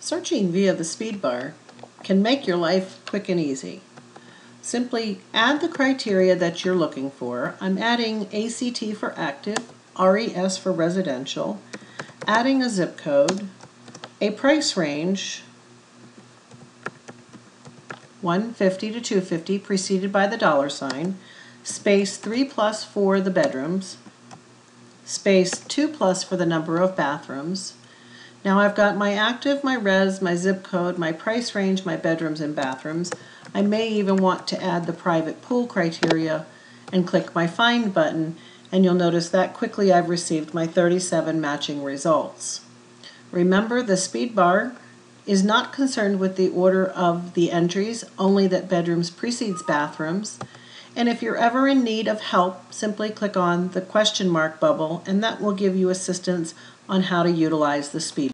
Searching via the speed bar can make your life quick and easy. Simply add the criteria that you're looking for. I'm adding ACT for active, RES for residential, adding a zip code, a price range, 150 to 250 preceded by the dollar sign, space 3 plus for the bedrooms, space 2 plus for the number of bathrooms, now I've got my active, my res, my zip code, my price range, my bedrooms and bathrooms. I may even want to add the private pool criteria and click my find button and you'll notice that quickly I've received my 37 matching results. Remember the speed bar is not concerned with the order of the entries, only that bedrooms precedes bathrooms. And if you're ever in need of help, simply click on the question mark bubble and that will give you assistance on how to utilize the speed